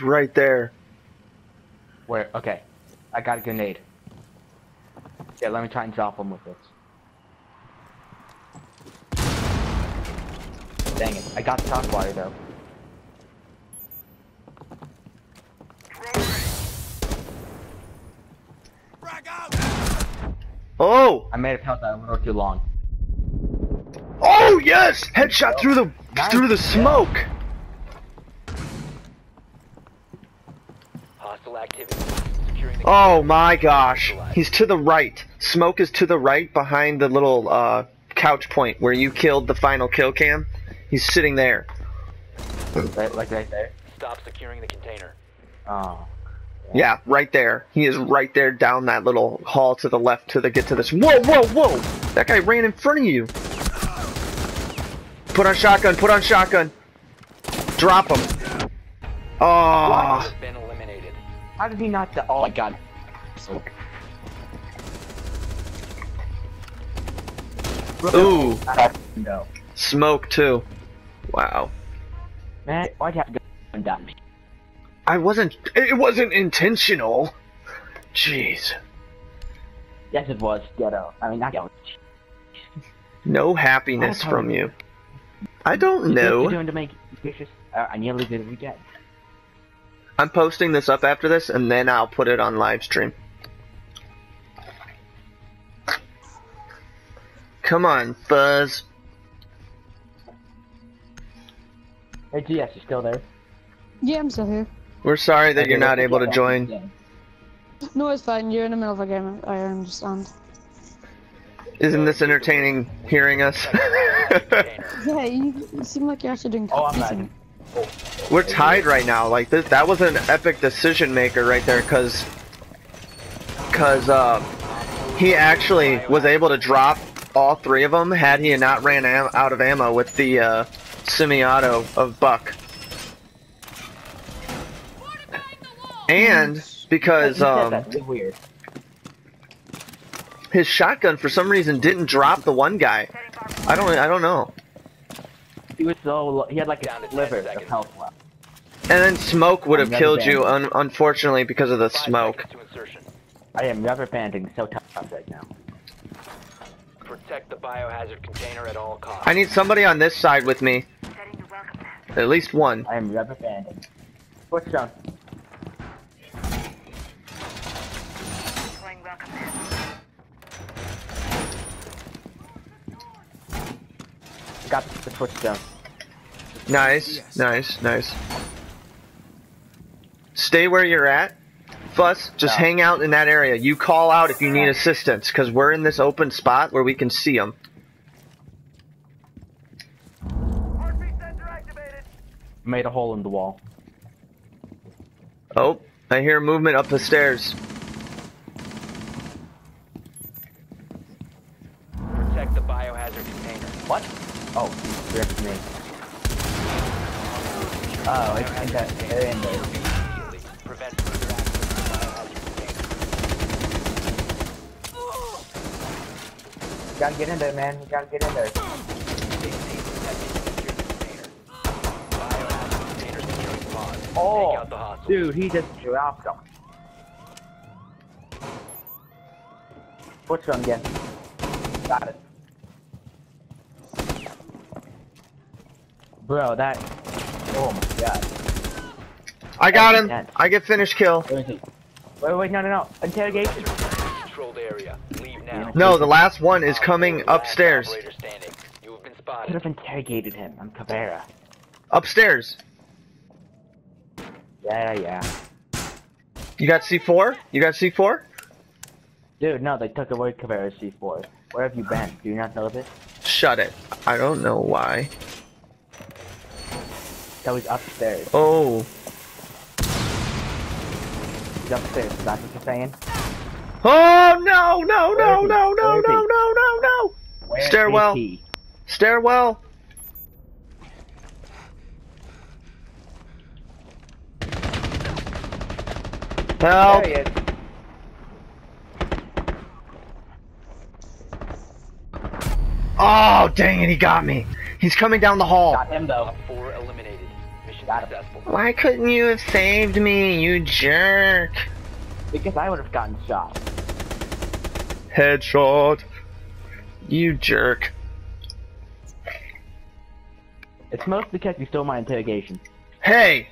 Right there. Where? Okay. I got a grenade. Yeah, let me try and drop him with this. Dang it. I got the top water though. Oh! I made it count that a little too long. Oh yes! Headshot through the Nice. through the smoke. Hostile activity. Oh my gosh. He's to the right. Smoke is to the right behind the little uh, couch point where you killed the final kill cam. He's sitting there. Right, like right there. Stop securing the container. Oh. Yeah, right there. He is right there down that little hall to the left to the get to this. Whoa, whoa, whoa! That guy ran in front of you. Put on shotgun. Put on shotgun. Drop him. Oh, Has been eliminated. How did he not die? Oh my god. So. ooh, No. smoke too. Wow. Man, why'd you have to go and down me? I wasn't. It wasn't intentional. Jeez. Yes, it was ghetto. I mean, not ghetto. No happiness Oh, from you. I don't What you know. doing to make vicious? Uh, I nearly did it again. I'm posting this up after this, and then I'll put it on live stream. Come on, Fuzz. Hey, GS, you still there? Yeah, I'm still here. We're sorry that Okay, you're not able to join. in. No, it's fine. You're in the middle of a game. I understand. Isn't this entertaining hearing us? Container. Yeah, you, you seem like you're actually doing Oh, I'm decent. We're tied right now. Like this, that was an epic decision maker right there, cause, cause uh, he actually was able to drop all three of them had he not ran am- out of ammo with the uh, semi-auto of Buck. And because um, that, it's weird. his shotgun for some reason didn't drop the one guy. I don't, I don't know. He was so low. He had like a to 10 sliver of seconds. health left. And then smoke would have killed band. you, un- unfortunately, because of the Five smoke. seconds to insertion. I am rubber banding so tough right now. Protect the biohazard container at all costs. I need somebody on this side with me. At least one. I am rubber banding. Push down. Got the switch down. Nice, nice, nice. Stay where you're at. Fuss, just Yeah. hang out in that area. You call out if you need assistance, because we're in this open spot where we can see them. Made a hole in the wall. Oh, I hear movement up the stairs. Protect the biohazard container. What? Oh, you're to me. Oh, it's in that they're in there. Gotta get in there, man. You gotta get in there. Oh, dude, he just dropped him. What's on again? Got it. Bro, that. Oh my god. I got him. Ten. I get finished kill. Where is he? Wait, wait, no, no, no. Interrogation. Controlled area. Leave now. No, the last one is coming Op four, last upstairs. operator standing. You have been Could have interrogated him. I'm Caveira. Upstairs. Yeah, yeah. You got C4? You got C4? Dude, no, they took away Caveira's C4. Where have you been? Do you not know this? Shut it. I don't know why. That was upstairs. Oh. He's upstairs. That's what you're saying? Oh no no no is he? no no no no no no! Stairwell. Stairwell. Help! There he is. Oh dang it, he got me. He's coming down the hall. Got him though. Four eliminated. Why couldn't you have saved me, you jerk? Because I would have gotten shot. Headshot. You jerk. It's mostly because you stole my interrogation. Hey!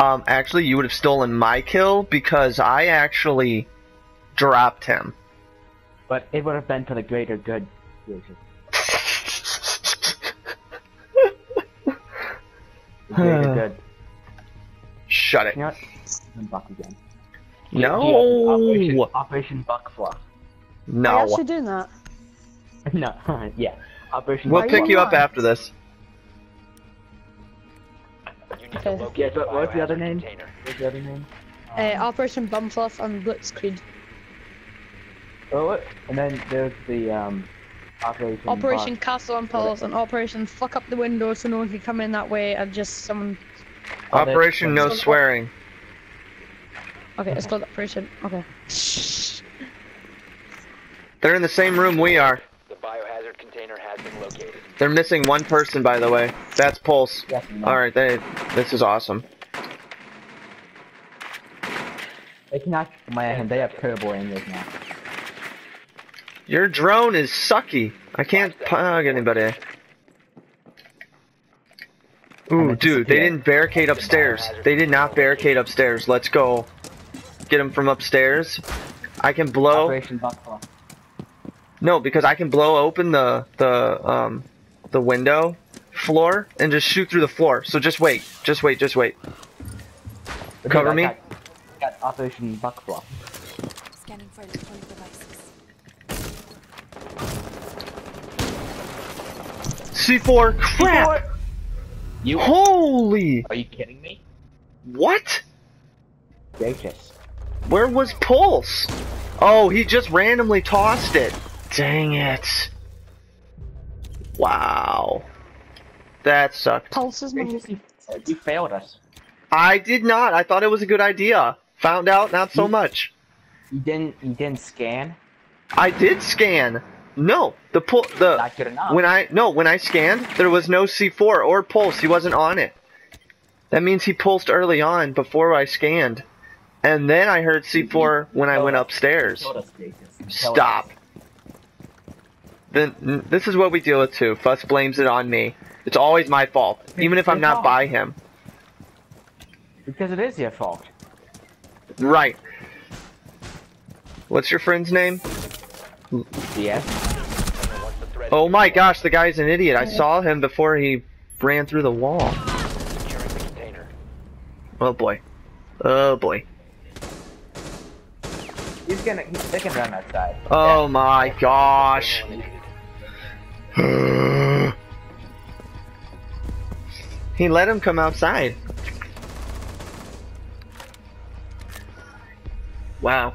Um, actually, you would have stolen my kill because I actually dropped him. But it would have been for the greater good. The greater good. Shut it. You know what? I'm Buck again. Yeah, Operation, No! Operation Buck Fluff. Are you No. actually doing that? no, yeah. Operation We'll Buck pick you you up alive? after this. You need to Okay. Yeah, but what's the other biohazard name? container. What's the other name? Uh, Operation Bumfluff and Blitzkrieg. Oh, what? and then there's the um, Operation. Operation Castle and Pulse and Operation Fuck Up the Window so no one can come in that way and just someone. Operation No that's- Swearing. Okay, it's called that Operation. Okay. They're in the same room we are. The biohazard container has been located. They're missing one person, by the way. That's Pulse. Yes. Alright, they, this is awesome. They cannot. Man, they have terrible angles now. Your drone is sucky. I can't pug anybody. Ooh, dude, they didn't barricade upstairs. They did not barricade upstairs. Let's go. Get them from upstairs. I can blow. Operation Buck Fluff. No, because I can blow open the the um the window floor and just shoot through the floor. So just wait, just wait, just wait. Cover me. Got, got Operation Buck Scanning for C4, crap! You? Holy! Are you kidding me? What? Gracious. Where was Pulse? Oh, he just randomly tossed it. Dang it. Wow. That sucked. Pulse is my. Gracious, you, you failed us. I did not. I thought it was a good idea. Found out not so much. You didn't. You didn't scan. I did scan. No, the pull the Not good enough. when I no when I scanned there was no C4 or pulse. He wasn't on it. That means he pulsed early on before I scanned, and then I heard C4 when I went upstairs. Failed us, Gracious. You failed Stop. Then this is what we deal with too. Fuss blames it on me. It's always my fault, even if I'm not by him. Because it is your fault. Right. What's your friend's name? Yes. Once the threat Oh my gosh, the guy's an idiot. I saw him before he ran through the wall. is securing the container. Oh boy. Oh boy. He's gonna. He's, they can run outside. Oh my gosh. he let him come outside. Wow.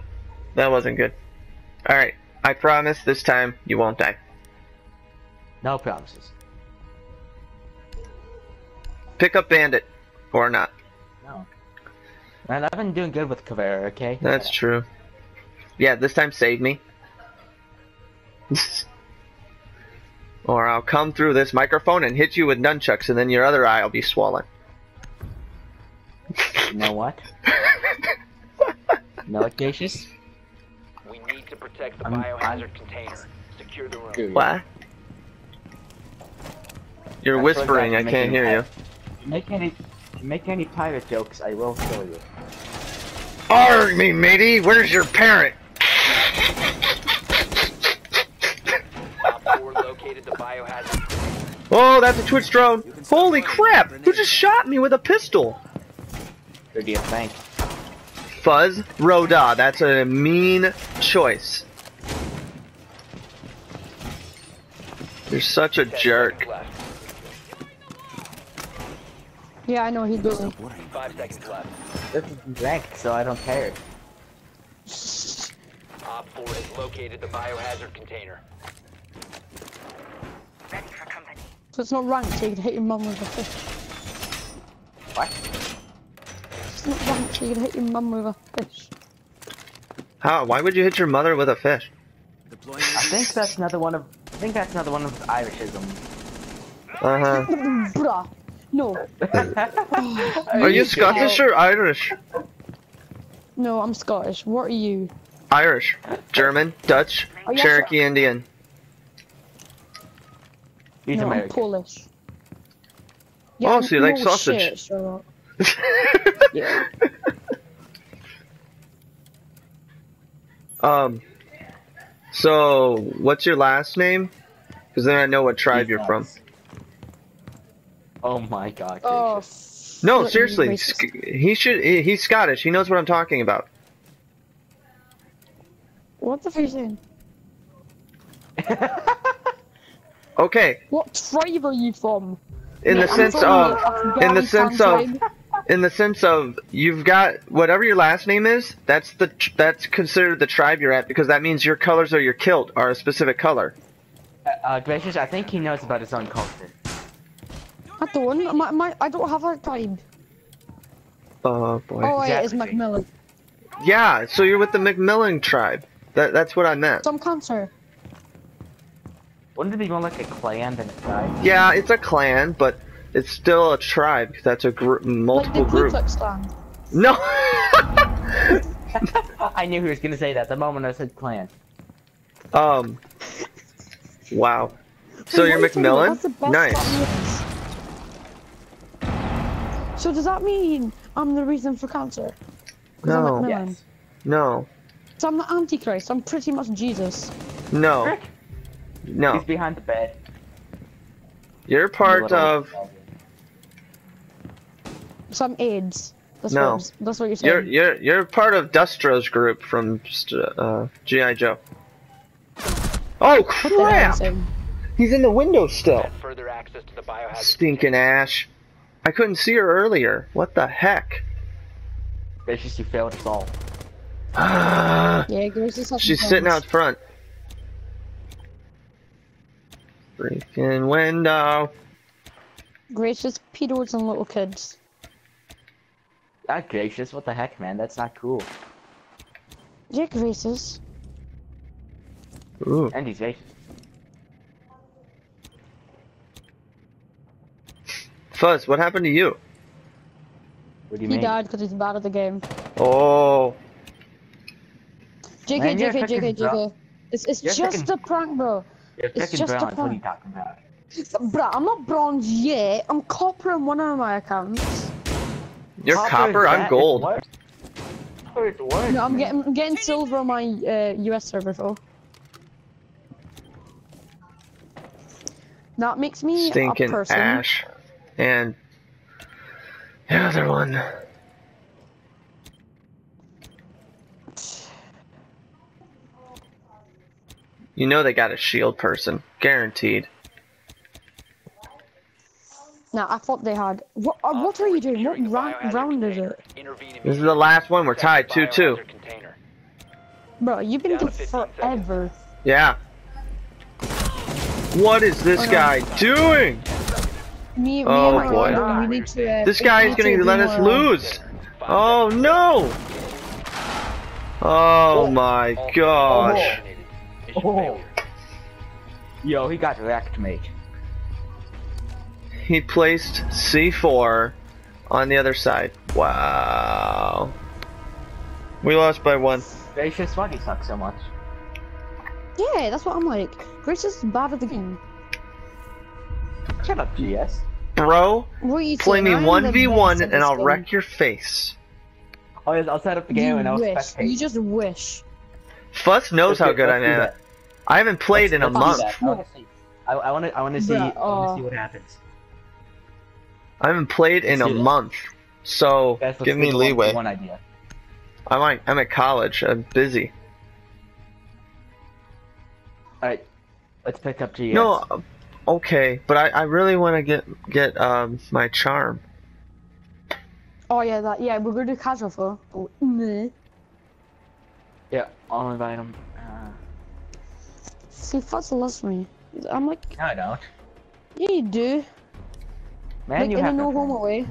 That wasn't good. Alright. I promise this time you won't die. No promises. Pick up Bandit. Or not. No. Man, I've been doing good with Caveira, okay? That's true. Yeah, this time save me. or I'll come through this microphone and hit you with nunchucks and then your other eye will be swollen. You know what? You know what, Gracious? We need to protect the I'm- biohazard I'm- container. Secure the room. What? You're That's whispering, I can't hear you. Make any, make any pirate jokes, I will kill you. Arg me, matey! Where's your parent? Op 4 located the biohazard container. Oh, that's a Twitch drone! Holy crap! Who just shot me with a pistol? Who do you think? Fuzz Roda, that's a mean choice. You're such a 10 jerk. Seconds left. Yeah, I know he's doesn't. Five seconds left. This is ranked, so I don't care. Op 4 has located the biohazard container. Ready for company. So it's not ranked, so you can hit your mum with a fish. What? It's not ranked, so you can hit your mum with a fish. How? Why would you hit your mother with a fish? I think that's another one of. I think that's another one of Irishism. Uh huh. Bruh. No, Are you Scottish or Irish? no, I'm Scottish. What are you? Irish, German, Dutch, Oh, yes, Cherokee Indian. He's no, I'm American. Polish. Oh, so you like sausage. shit, Sherlock. Yeah. um. So, what's your last name? Because then I know what tribe you're from. Oh my god. Oh. No, flip, seriously, Sc- he should. he- He's Scottish. He knows what I'm talking about. What the fuck are you saying? Okay, What tribe are you from? in the I'm sense of, in the Afghanistan sense of, tribe. in the sense of, you've got whatever your last name is. That's the that's considered the tribe you're at because that means your colors or your kilt are a specific color. Uh, uh, gracious, I think he knows about his own culture. I don't. My, my, I don't have a tribe. Oh boy. Oh, wait, it's Exactly. Macmillan. Yeah, so you're with the McMillan tribe. That that's what I meant. Some cancer. Wouldn't it be more like a clan than a tribe? Yeah, it's a clan, but it's still a tribe because That's a group, Like multiple the Ku group. Klux Klan. No. I knew he was gonna say that the moment I said clan. um. Wow. So you're what are So does that mean I'm the reason for cancer? 'Cause I'm No. Yes. No. So I'm the Antichrist. I'm pretty much Jesus. No. Frick. No. He's behind the bed. You're part of. Some AIDS. That's No. what, that's what you're saying. You're you're you're part of Destro's group from uh, GI Joe. Oh What the hell are you crap! He's in the window still. Further access to the biohazard Stinking Ash. I couldn't see her earlier. What the heck? Gracious, you failed us all. Ah, Yeah, Grace is such a She's sitting out front. Freaking window. Gracious is pedos and little kids. Not gracious, what the heck, man? That's not cool. Yeah, Grace is. Ooh. And he's racist. Fuzz, what happened to you? What do you He mean? died because he's bad at the game. Oh. JK, Man, you're JK, JK, JK. It's, it's You're just freaking- a prank, bro. You're It's freaking just a bronze, what are you prank. talking about? Bruh, I'm not bronze yet. I'm copper on one of my accounts. You're copper, is I'm gold. It's worse. Copper is worse, No, I'm man. getting I'm getting silver on my uh, US server though. That makes me a Stinking person. Ash. And the other one. You know they got a shield person. Guaranteed. Nah, I thought they had. What? Uh, what are you doing? What Securing the ra- round is it, This is the last one. We're tied 2 2. Bro? You've been Down to doing 15 forever. Yeah. What is this Oh, no. guy doing? Me, me Oh, and boy. brother, we need to. Uh, This guy is gonna let us more, lose. Oh no! Oh my gosh. Oh. Yo, he got wrecked, mate. He placed C4 on the other side. Wow. We lost by one. Gracious, why do you suck so much? Yeah, that's what I'm like. Grace is bad at the game. Shut up, GS. Bro, you play me 1v1 and I'll game. wreck your face. Oh, yes, I'll set up the game You and I'll wish. spectate. You just wish. Fuss knows Let's how do- good I'm at. I haven't played in a Let's do month. I wanna see. I, I wanna, I wanna see, Bruh, I wanna uh, see what happens. I haven't played in a Let's do that. month. So Guys, give me of one- leeway. One idea. I'm like, I'm at college. I'm busy. Alright, let's pick up GS. No, uh, okay, but I, I really want to get get um my charm. Oh yeah, that yeah. We're gonna do casual for. Oh, meh. Yeah, I'll invite him. Uh, See, Fuzz loves me. I'm like, no, I don't. yeah, you do. Man, like you in a have no no homo way.